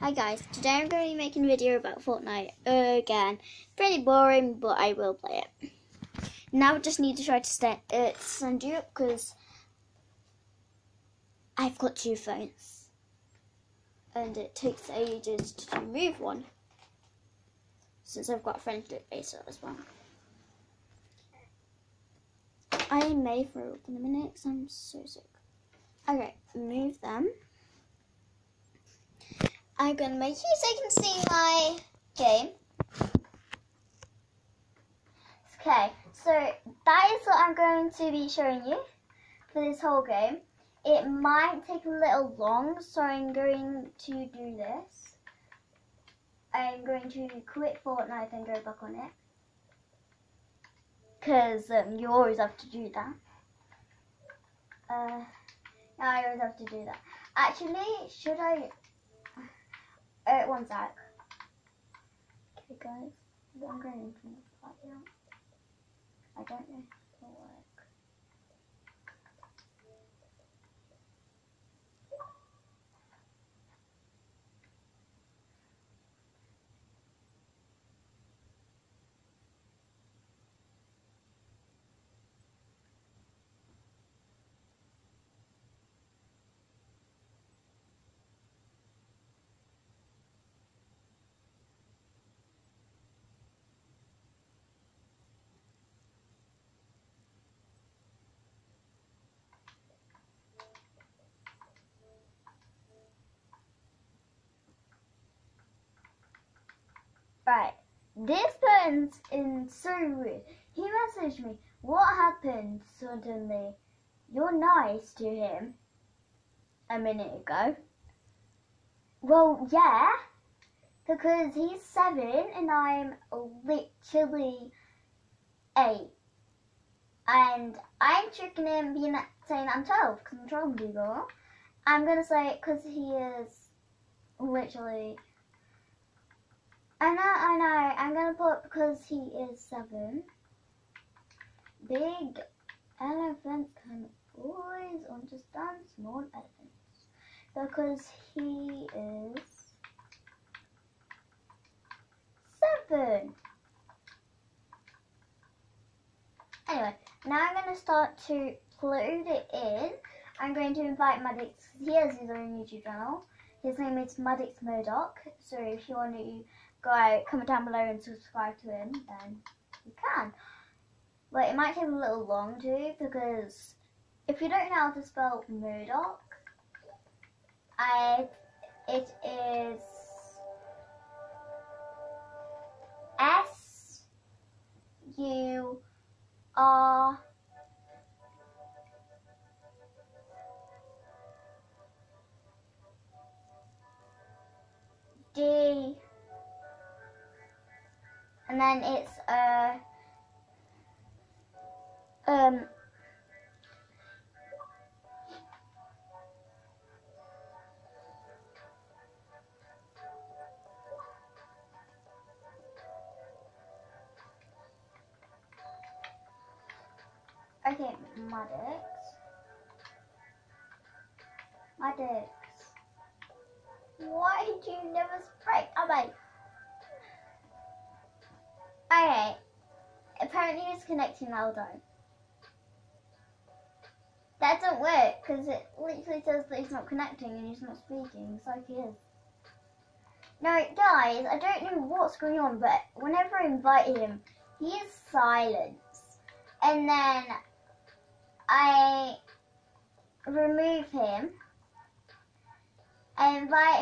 Hi guys, today I'm going to be making a video about Fortnite again. Pretty boring, but I will play it. Now I just need to try to st- uh, send you because I've got two phones. And it takes ages to remove one. Since I've got friendship base as well. I may throw up in a minute because I'm so sick. Okay, move them. I'm to make you so you can see my game. Okay, so that is what I'm going to be showing you for this whole game. It might take a little long, so I'm going to do this. I'm going to quit Fortnite and go back on it. Because um, you always have to do that. Uh, I always have to do that. Actually, should I uh, one sec. Okay, guys. I'm going to the party out. I don't know if Right. This person's in so weird. He messaged me, what happened suddenly? You're nice to him a minute ago. Well, yeah, because he's seven and I'm literally eight. And I'm tricking him being saying I'm 12 because I'm 12 people. I'm going to say because he is literally I know, I know. I'm gonna put because he is seven. Big elephants can always understand small elephants because he is seven. Anyway, now I'm to start to plug it in. I'm going to invite Maddox. He has his own YouTube channel. His name is Maddox Murdoch. So if you want to go comment down below and subscribe to him, then you can. But it might take a little long too because if you don't know how to spell Murdoch, I it is and then it's uh um Okay, Maddox. Maddox. Why did you never spray? Oh my. Okay. Apparently it's connecting now though. That doesn't work because it literally says that he's not connecting and he's not speaking. It's like he is. No, guys, I don't know what's going on, but whenever I invite him, he is silent. And then I remove him. I invite